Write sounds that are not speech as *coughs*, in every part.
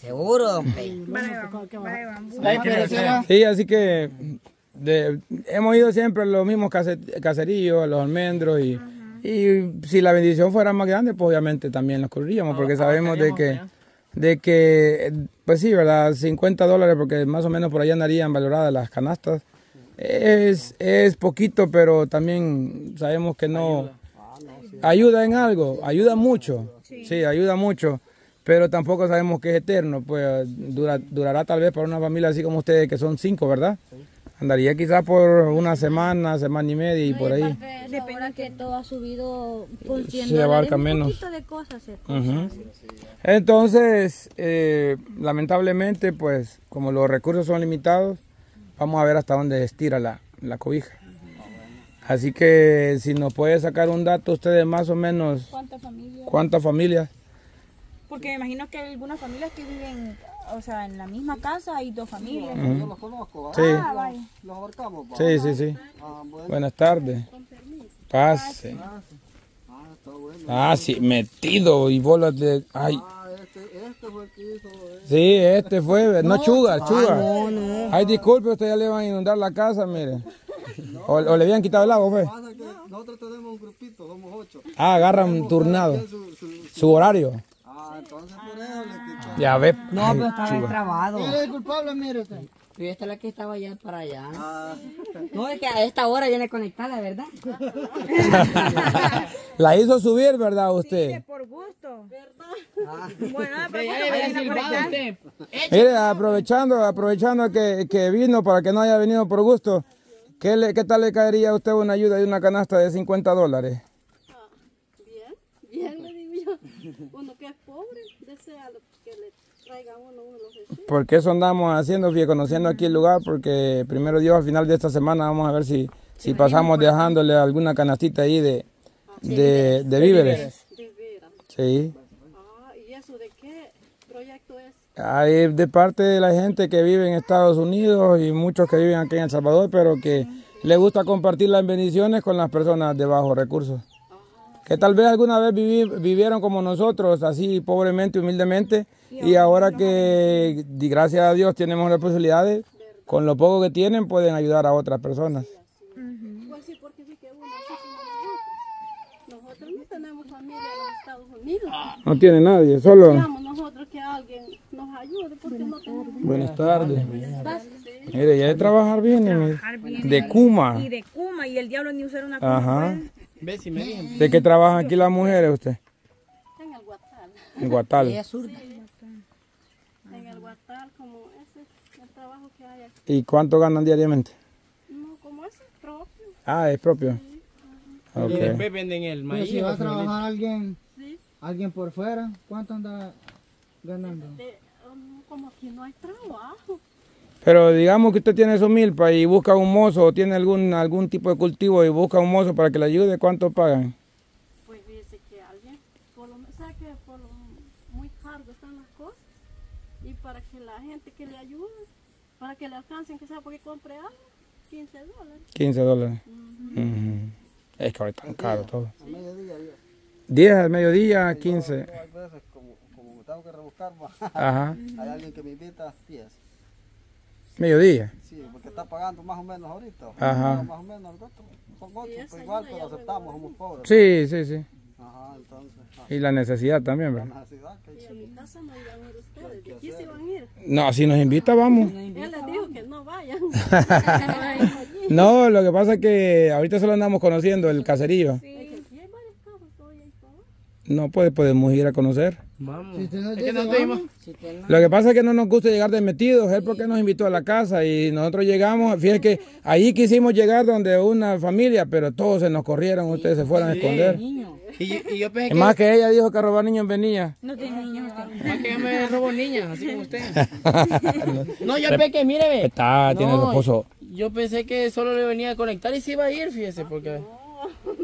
Seguro, don Pey. Sí, así que de- hemos ido siempre a los mismos case- caseríos, a los almendros y, y si la bendición fuera más grande, pues obviamente también los corríamos porque sabemos de que, de que, pues sí, ¿verdad? 50 dólares porque más o menos por allá andarían valoradas las canastas. Es, es poquito, pero también sabemos que no ayuda. en algo, ayuda mucho, sí, ayuda mucho, pero tampoco sabemos que es eterno, pues dura- durará tal vez para una familia así como ustedes que son cinco, ¿verdad? Andaría quizás por una semana, semana y media y por ahí. Depende que todo ha subido con 100 Se abarca menos. Un poquito de cosas Ujú. Entonces, eh, lamentablemente, pues como los recursos son limitados, vamos a ver hasta dónde estira la, la cobija. Así que si nos puede sacar un dato ustedes más o menos ¿Cuántas familias? cuántas familias. Porque me imagino que hay algunas familias que viven, o sea, en la misma casa hay dos familias. Yo los conozco, ¿ah? Sí. Ah, vaya. Los ahorcamos, ¿va? Sí, sí, sí. Ah, bueno. Buenas tardes. Pase. Ah, está bueno. Ah, sí, metido y bolas de... Ay, Ah, este, este fue el que hizo. eh. sí, este fue... No, chuga, chuga. Ay, disculpe, usted ya le van a inundar la casa, mire. O, o le habían quitado el agua, fue. Nosotros tenemos un grupito, somos ocho. Ah, agarran turnado. Su, su, su- Su horario. Ah, entonces por eso le quitó. Ya ve. No, pero estaba trabado. Mire usted. Pero esta es la que estaba allá para allá. Ah, No, es que a esta hora viene conectada, ¿verdad? *laughs* La hizo subir, ¿verdad, usted? Por gusto. Ah. Bueno, ah, por gusto para ir a conectar. Mire, aprovechando, aprovechando que, que vino para que no haya venido por gusto, ¿qué, le, ¿qué tal le caería a usted una ayuda de una canasta de 50 dólares? Bien, bien le digo yo. Uno que es pobre desea lo que le traiga uno uno los. Porque eso andamos haciendo, fíjate, conociendo aquí el lugar, porque primero Dios al final de esta semana vamos a ver si, si pasamos dejándole alguna canastita ahí de, de, de víveres. De. Sí. Ah, ¿y eso de qué proyecto es? Hay de parte de la gente que vive en Estados Unidos y muchos que viven aquí en El Salvador, pero que le gusta compartir las bendiciones con las personas de bajos recursos. Que tal vez alguna vez vivi- vivieron como nosotros, así pobremente, humildemente, y ahora que, gracias a Dios, tenemos las posibilidades, con lo poco que tienen pueden ayudar a otras personas. Pues sí, porque que uno así como nosotros. Nosotros no tenemos familia en los Estados Unidos. No tiene nadie, solo... Nosotros que alguien nos ayude porque no tenemos. Buenas tardes. Mire, ya de trabajar mire. de Kuma. Y de Kuma, y el diablo ni usar una. Ajá. ¿Ves me dicen? ¿De qué trabajan aquí las mujeres usted? En el Guatal. En Guatal. Ella es zurda. En el Guatal, como ese es el trabajo que hay aquí. ¿Y cuánto ganan diariamente? No, como ese es propio. Ah, es propio. Y Ok. después venden el maíz. si va a trabajar alguien, Sí. alguien por fuera, ¿cuánto anda ganando? De, um, como aquí no hay trabajo. Pero digamos que usted tiene su milpa y busca un mozo o tiene algún algún tipo de cultivo y busca un mozo para que le ayude, ¿cuánto pagan? Pues dice que alguien, por lo menos, sabe que por lo muy caro están las cosas y para que la gente que le ayude, para que le alcancen, que sea porque compre algo, 15 dólares. 15 dólares. Ujú. Es que ahorita tan caro todo. a mediodía, yo. 10 al mediodía, 15. Yo hay veces, como, como tengo que rebuscar, *laughs* hay alguien que me invita 10. Mediodía. Sí, porque está pagando más o menos ahorita. Ajá. Más o menos son ocho, pues igual, pero aceptamos, somos pobres. Sí, sí, sí. Ajá, entonces, ah, Y la necesidad también, la ¿verdad? necesidad que Y a mi casa no iban a ir ustedes, de aquí se van a ir. No, si nos invita, vamos. Él les dijo que no vayan. *laughs* No, lo que pasa es que ahorita solo andamos conociendo el caserío. Sí. No, pues podemos ir a conocer. Vamos. Si Es que Lo que pasa es que no nos gusta llegar de metidos, él porque nos invitó a la casa y nosotros llegamos, fíjense que ahí quisimos llegar donde una familia, pero todos se nos corrieron, ustedes se fueron a esconder. Y, y yo pensé Es que, más que ella dijo que a robar niños venía. No tiene niños usted. más que yo me robo niñas, así como usted. *laughs* No, yo pensé que, mire, ve. Está, tiene su No, esposo. Yo pensé que solo le venía a conectar y se iba a ir, fíjese, porque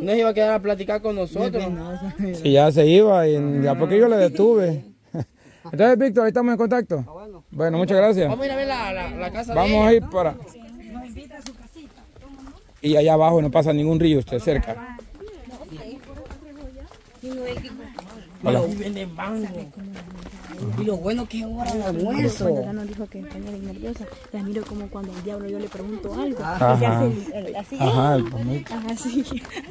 no se iba a quedar a platicar con nosotros. Si ya se iba, y ya porque yo le detuve. Entonces, Víctor, ahí estamos en contacto. Bueno, muchas gracias. Vamos a ir a ver la, la, la casa Vamos a ir para... Y allá abajo no pasa ningún río, usted cerca. Hola. Y lo bueno que es hora de almuerzo. Cuando Dano dijo que es nerviosa, la miro como cuando al diablo yo le pregunto algo. Ajá. Y se hace el- el- así. Ajá, el pomito. Ajá, sí.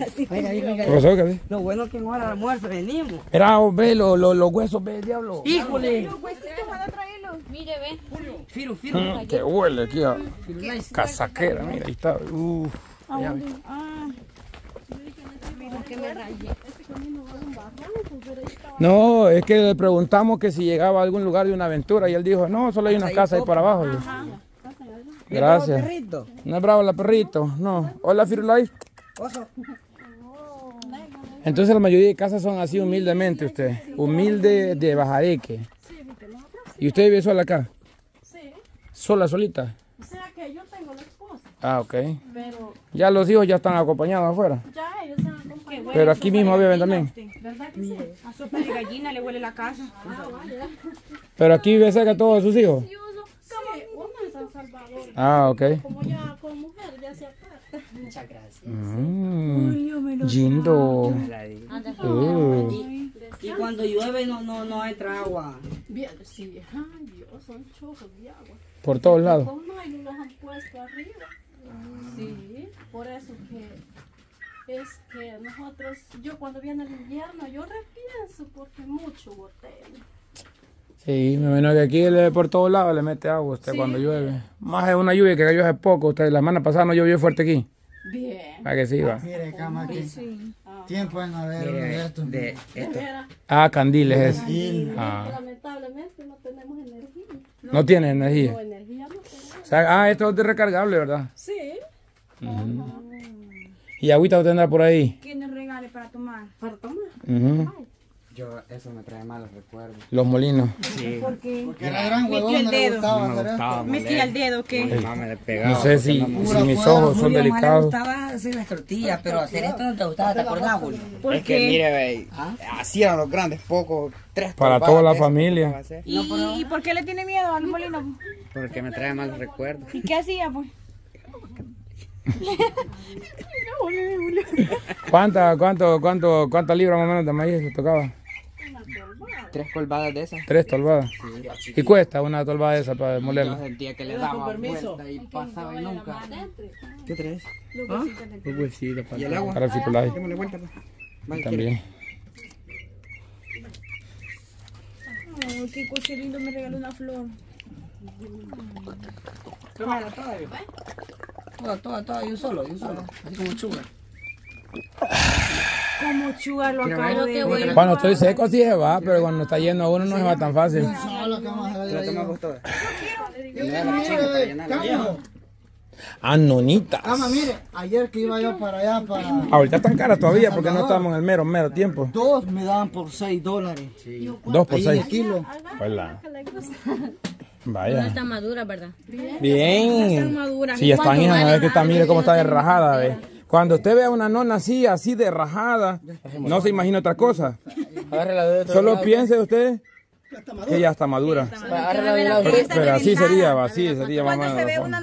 Así. Oiga, oiga, oiga. ¿Qué pasó, qué pasó? Lo bueno que es hora de almuerzo, venimos. Era, oh, ve lo- lo- los huesos, ve, diablo. ¡Híjole! Mire, ve. Firu, firu. Mm, que huele aquí a casaquera, mira, ahí está. Uf. Ya ve. No, es que le preguntamos que si llegaba a algún lugar de una aventura y él dijo, no, solo hay una casa ahí para abajo. Gracias. Perrito. No es bravo la perrito, no. Hola, Firulais. Entonces la mayoría de casas son así humildemente usted, humilde de bajareque. ¿Y usted vive sola acá? Sí. ¿Sola, solita? O sea que yo tengo la esposa, Ah, ok. pero Ya los hijos ya están acompañados afuera. ya ellos se acompañado. Pero aquí mismo viven también. ¿Verdad que sí? A sopa de gallina le huele la casa. Pero aquí vive cerca todos sus hijos. Sí, uno en San Salvador. Ah, ok. Como ya con mujer ya se aparta. Mm, Lindo. Uh. Y cuando llueve no, no, no entra agua. Bien, sí, ay Dios, son chorros de agua. Por todos lados. Y los han puesto arriba. Sí, por eso que es que nosotros, yo cuando viene el invierno, yo repienso porque mucho botella. Sí, me imagino que aquí le- por todos lados le mete agua usted cuando llueve. Más es una lluvia que cayó hace poco. Usted la semana pasada no llovió fuerte aquí. Bien. ¿Para que sí va? Mire, cama aquí. Tiempo en haber de estos. De esto. Ah, candiles es. Ah, lamentablemente no tenemos energía. no tiene energía. No, energía no tenemos. O sea, ah, esto es de recargable, ¿verdad? Sí. Y agüita usted tendrá por ahí. ¿Quién nos regale para tomar? Para tomar. Ujú. Yo, eso me trae malos recuerdos. Los molinos. Porque era gran huevón, no le gustaba hacer esto. Metí al dedo, ¿qué? me le pegaba. No sé si, si mis ojos son Julio, delicados. gustaba hacer las tortillas, pero hacer esto no te gustaba, ¿te acordás, Julio? Es que mire, ve, así eran los grandes, pocos, tres Para toda la familia. ¿Y, ¿Y por qué le tiene miedo al molino? Porque me trae malos recuerdos. ¿Y qué hacía, pues? ¿Cuánta, cuánto, cuánto, ¿Cuántas libras más o menos de maíz se tocaba? Tres colbadas de esas. Tres tolvadas. ¿Y cuesta una tolvada de esa para Yo molerla? sentía que le daba vuelta y pasaba y nunca. ¿Qué traes? Un huesito para ¿Y el agua? Para el Firulais Démosle vuelta, pues. Vale, también. Ay, qué coche lindo, me regaló una flor. Tómala toda, yo. Toda, toda, toda, yo solo, yo solo. Así como chuga. Como chuga lo acabo de ver. Cuando estoy seco sí se va, pero cuando está lleno a uno no se va tan fácil. Solo que vamos a ver ¿La ahí. tomamos todas? Mire, cama. Ah, nonitas. Cama, mire, ayer que iba yo para allá, para... Ahorita están caras todavía porque no estamos en el mero, mero tiempo. Dos me daban por seis dólares. Dos por Ahí seis. el kilo. Vaya. Está madura, ¿verdad? Bien. madura. Sí, están hijas, a ver que está, mire cómo está de rajada, ve. Cuando usted ve a una nona así, así de rajada, no se imagina otra cosa. Solo piense usted que ya está madura. Pero así sería, así sería o Cuando se ve una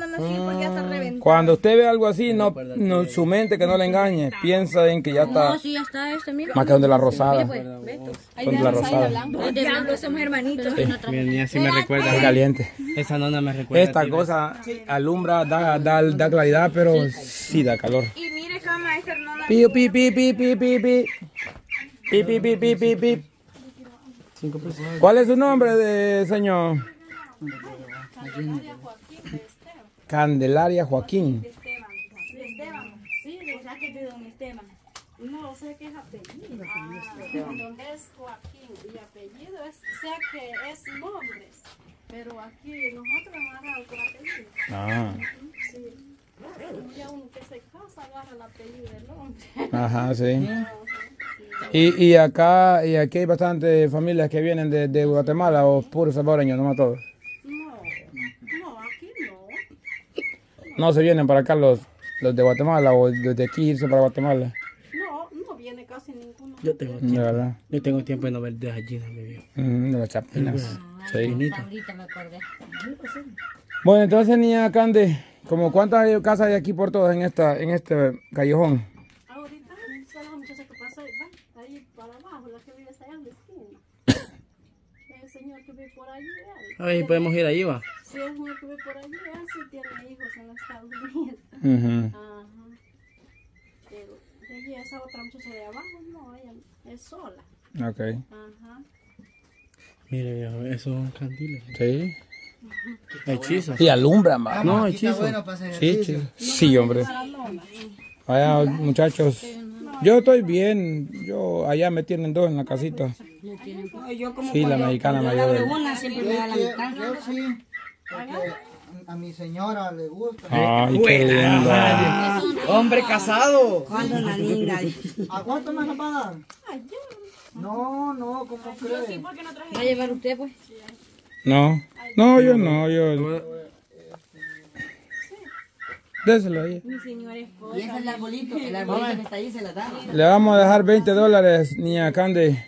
Cuando usted ve algo así, no, no- su mente que no le engañe, piensa en que ya está No, sí, ya está este, mira. más que donde la rosada. Ahí Donde la rosada. Ay, de blanco somos hermanitos. Mira, ni así me recuerda. Es caliente. Esa nona me recuerda. a Esta ti, cosa alumbra, da, da, da claridad, pero sí da calor. Y mire, cama, esta nana. Pi, pi, pi, pi, pi, pi, pi. Pi, pi, pi, pi, pi, pi. ¿Cuál es su nombre, de señor? Candelaria Joaquín. Esteban. Sí, O sea, que de don Esteban. no sé qué es apellido. Donde es Joaquín y apellido es, sé que es nombres. Pero aquí nosotros hemos agarrado por apellido. Ah, Sí. Ya uno que se casa agarra el apellido del hombre. ajá, *laughs* sí. Y, y acá y aquí hay bastantes familias que vienen de, de Guatemala o puros salvadoreños, nomás todos. No, no, aquí no. No se vienen para acá los, los de Guatemala o desde aquí irse para Guatemala. No, no viene casi ninguno. Yo tengo De tiempo. verdad. Yo tengo tiempo de no ver de gallinas, mi viejo. Mm, de las chapinas. Sí. Ahorita me acordé. Bueno, entonces, niña Cande, ¿como cuántas casas hay aquí por todas en esta en este callejón? Ahorita son las muchachas que pasó, va, ahí para abajo, la que vive allá en la esquina. *coughs* Ese señor que vive por allí, él. A ver si podemos ir ahí, va. Si el señor que por allí, él sí tiene hijos en los Estados Unidos. Ujú. Ajá. Pero de allí esa otra muchacha de abajo, no, ella es sola. Ok. Ajá. Mire, viejo, esos son candiles. Sí. *laughs* Hechizos. Y alumbran, va. No, Aquí está hechizo. bueno para hacer Sí, ejercicio. sí. Sí, hombre. Vaya, muchachos. Yo estoy bien. Yo allá me tienen dos en la casita. No, yo como Sí, la mexicana mayor. una siempre me da la mitad. yo sí, porque a mi señora le gusta. Ay, qué lindo. Hombre casado. Cuando la linda. ¿A cuánto me van a pagar? No, no, ¿cómo crees? ¿Va a llevar usted, pues? No, no, yo no, yo. Déselo ahí. Y ese es el arbolito, el arbolito que está ahí se la da. Le vamos a dejar 20 dólares, niña Candy.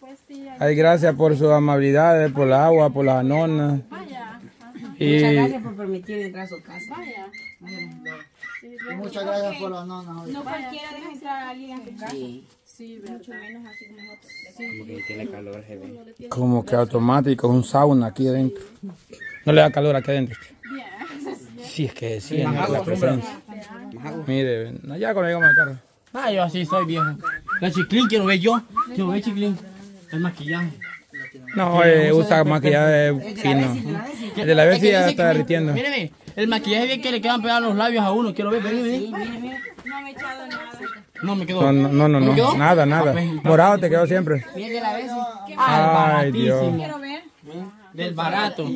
Pues sí, Ay, gracias por sus amabilidades, por el agua, por las anonas. Muchas gracias por permitirme entrar a su casa. vaya. Muchas gracias por las nonas. hoy. No cualquiera deja entrar a alguien a tu casa. Sí. Mucho menos así como nosotros. como que automático, un sauna aquí adentro. No le da calor aquí adentro. Sí, es que sí, en la presencia. Mire, no, ya cuando llegamos al carro. Ah, yo así soy viejo. La chiclín quiero ver yo. Quiero ver chiclín. El maquillaje. No, eh, usa maquillaje fino. De la vez ya está derritiendo. Míreme, el maquillaje bien que le quedan pegados los labios a uno. Quiero ver, vení, vení. No me he echado nada. No, me quedó. No, no, no, no, nada, nada. Morado te quedó siempre. Mire de la vez. Ay, Dios. Quiero ver. Del barato.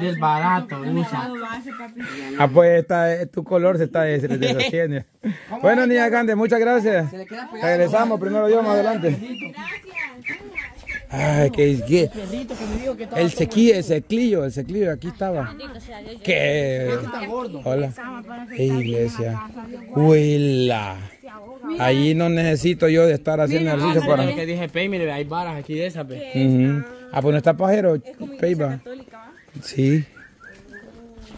Del barato. Usa. Ah, pues está, tu color se está se *laughs* deshaciendo. Bueno, niña grande, muchas gracias. Regresamos primero Dios más adelante. Ay, que, que el sequillo, el seclillo, el seclillo, aquí estaba. Que hola, iglesia, huela. Allí no necesito yo de estar haciendo ejercicio para. Que dije, pay, mire, hay varas aquí de esas, pe. Ujú. Ah, pues no está pajero, Peiba. Sí.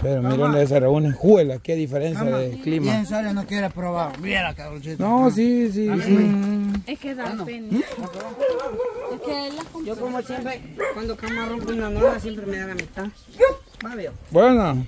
Pero mira dónde se reúnen. Juela, qué diferencia de Y clima. en serio no quiere probar. Mira, cabroncito. No, sí, sí, sí. Es que da pena. Yo como siempre, cuando cama rompo una nona, siempre me da la mitad. Va, veo. Bueno.